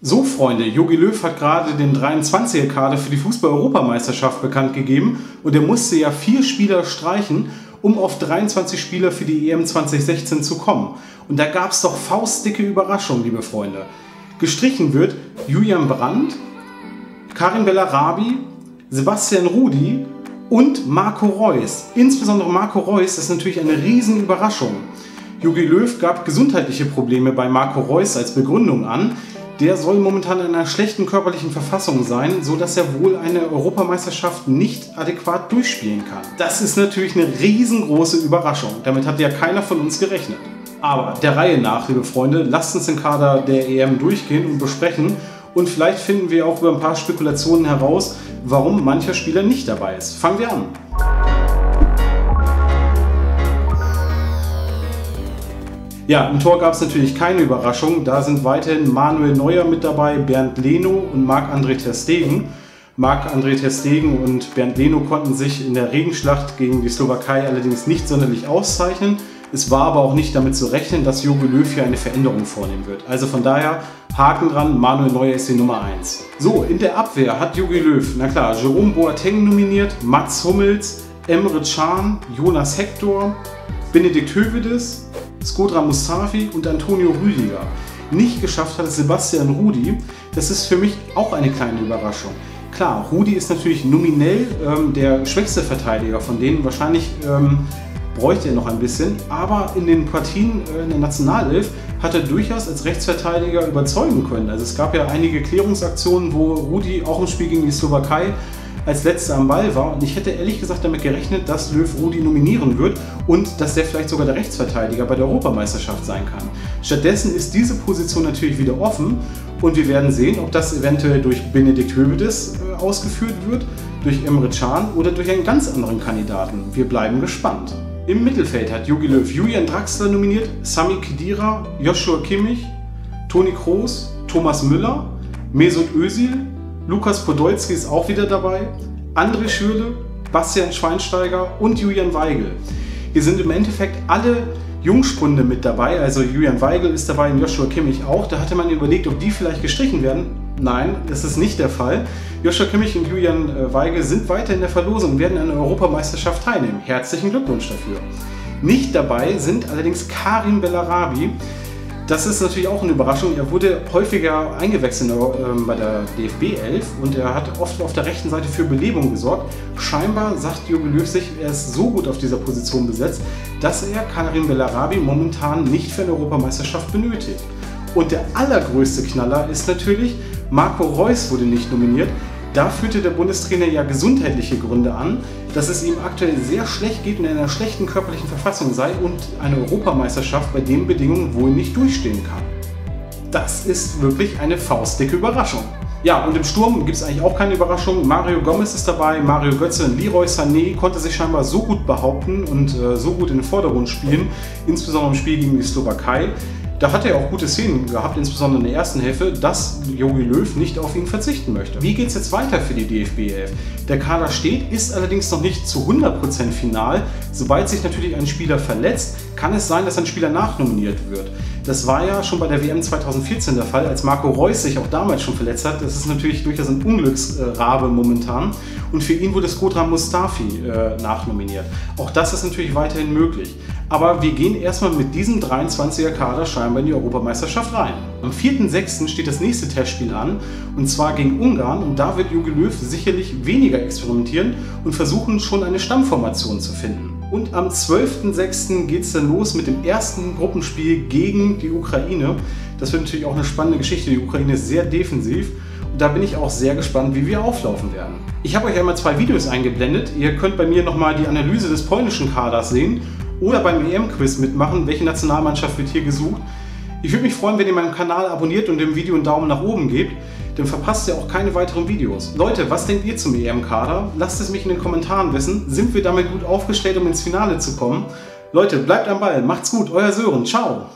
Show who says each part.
Speaker 1: So, Freunde, Jogi Löw hat gerade den 23er-Kader für die Fußball-Europameisterschaft bekannt gegeben und er musste ja vier Spieler streichen, um auf 23 Spieler für die EM 2016 zu kommen. Und da gab es doch faustdicke Überraschungen, liebe Freunde. Gestrichen wird Julian Brandt, Karim Bellarabi, Sebastian Rudi und Marco Reus. Insbesondere Marco Reus ist natürlich eine riesen Überraschung. Jogi Löw gab gesundheitliche Probleme bei Marco Reus als Begründung an. Der soll momentan in einer schlechten körperlichen Verfassung sein, so dass er wohl eine Europameisterschaft nicht adäquat durchspielen kann. Das ist natürlich eine riesengroße Überraschung. Damit hat ja keiner von uns gerechnet. Aber der Reihe nach, liebe Freunde, lasst uns den Kader der EM durchgehen und besprechen. Und vielleicht finden wir auch über ein paar Spekulationen heraus, warum mancher Spieler nicht dabei ist. Fangen wir an. Ja, im Tor gab es natürlich keine Überraschung. Da sind weiterhin Manuel Neuer mit dabei, Bernd Leno und Marc-André Terstegen. Marc-André Terstegen und Bernd Leno konnten sich in der Regenschlacht gegen die Slowakei allerdings nicht sonderlich auszeichnen. Es war aber auch nicht damit zu rechnen, dass Jogi Löw hier eine Veränderung vornehmen wird. Also von daher Haken dran, Manuel Neuer ist die Nummer 1. So, in der Abwehr hat Jogi Löw, na klar, Jerome Boateng nominiert, Mats Hummels, Emre Can, Jonas Hector, Benedikt Hövedes, Skodra Mustafi und Antonio Rüdiger. Nicht geschafft hat es Sebastian Rudi. Das ist für mich auch eine kleine Überraschung. Klar, Rudi ist natürlich nominell ähm, der schwächste Verteidiger von denen. Wahrscheinlich ähm, bräuchte er noch ein bisschen. Aber in den Partien äh, in der Nationalelf hat er durchaus als Rechtsverteidiger überzeugen können. Also es gab ja einige Klärungsaktionen, wo Rudi auch im Spiel gegen die Slowakei als letzter am Ball war. Und ich hätte ehrlich gesagt damit gerechnet, dass Löw Rudi nominieren wird und dass der vielleicht sogar der Rechtsverteidiger bei der Europameisterschaft sein kann. Stattdessen ist diese Position natürlich wieder offen und wir werden sehen, ob das eventuell durch Benedikt Hövedes äh, ausgeführt wird, durch Emre Can oder durch einen ganz anderen Kandidaten. Wir bleiben gespannt. Im Mittelfeld hat Jogi Löw Julian Draxler nominiert, Sami Khedira, Joshua Kimmich, Toni Kroos, Thomas Müller, Mesut Özil, Lukas Podolski ist auch wieder dabei, André Schürle, Bastian Schweinsteiger und Julian Weigel. Hier sind im Endeffekt alle Jungspunde mit dabei, also Julian Weigel ist dabei und Joshua Kimmich auch. Da hatte man überlegt, ob die vielleicht gestrichen werden. Nein, das ist nicht der Fall. Joshua Kimmich und Julian äh, Weigel sind weiter in der Verlosung und werden an der Europameisterschaft teilnehmen. Herzlichen Glückwunsch dafür. Nicht dabei sind allerdings Karim Bellarabi, das ist natürlich auch eine Überraschung. Er wurde häufiger eingewechselt äh, bei der DFB 11 und er hat oft auf der rechten Seite für Belebung gesorgt. Scheinbar sagt Jürgen Löw sich, er ist so gut auf dieser Position besetzt, dass er Karim Bellarabi momentan nicht für eine Europameisterschaft benötigt. Und der allergrößte Knaller ist natürlich, Marco Reus wurde nicht nominiert. Da führte der Bundestrainer ja gesundheitliche Gründe an, dass es ihm aktuell sehr schlecht geht und in einer schlechten körperlichen Verfassung sei und eine Europameisterschaft bei den Bedingungen wohl nicht durchstehen kann. Das ist wirklich eine faustdicke Überraschung. Ja, und im Sturm gibt es eigentlich auch keine Überraschung. Mario Gomez ist dabei, Mario Götze und Leroy Sané konnte sich scheinbar so gut behaupten und äh, so gut in den Vordergrund spielen, insbesondere im Spiel gegen die Slowakei, da hat er auch gute Szenen gehabt, insbesondere in der ersten Hälfte, dass Jogi Löw nicht auf ihn verzichten möchte. Wie geht es jetzt weiter für die DFB 11? Der Kader steht, ist allerdings noch nicht zu 100% final. Sobald sich natürlich ein Spieler verletzt, kann es sein, dass ein Spieler nachnominiert wird. Das war ja schon bei der WM 2014 der Fall, als Marco Reus sich auch damals schon verletzt hat. Das ist natürlich durchaus ein Unglücksrabe momentan. Und für ihn wurde Skodran Mustafi äh, nachnominiert. Auch das ist natürlich weiterhin möglich. Aber wir gehen erstmal mit diesem 23er Kader scheinbar in die Europameisterschaft rein. Am 4.6. steht das nächste Testspiel an und zwar gegen Ungarn und da wird Jogi Löw sicherlich weniger experimentieren und versuchen schon eine Stammformation zu finden. Und am 12.06. geht es dann los mit dem ersten Gruppenspiel gegen die Ukraine. Das wird natürlich auch eine spannende Geschichte. Die Ukraine ist sehr defensiv und da bin ich auch sehr gespannt, wie wir auflaufen werden. Ich habe euch einmal zwei Videos eingeblendet. Ihr könnt bei mir nochmal die Analyse des polnischen Kaders sehen oder beim EM-Quiz mitmachen, welche Nationalmannschaft wird hier gesucht. Ich würde mich freuen, wenn ihr meinen Kanal abonniert und dem Video einen Daumen nach oben gebt, dann verpasst ihr auch keine weiteren Videos. Leute, was denkt ihr zum EM-Kader? Lasst es mich in den Kommentaren wissen. Sind wir damit gut aufgestellt, um ins Finale zu kommen? Leute, bleibt am Ball, macht's gut, euer Sören, ciao!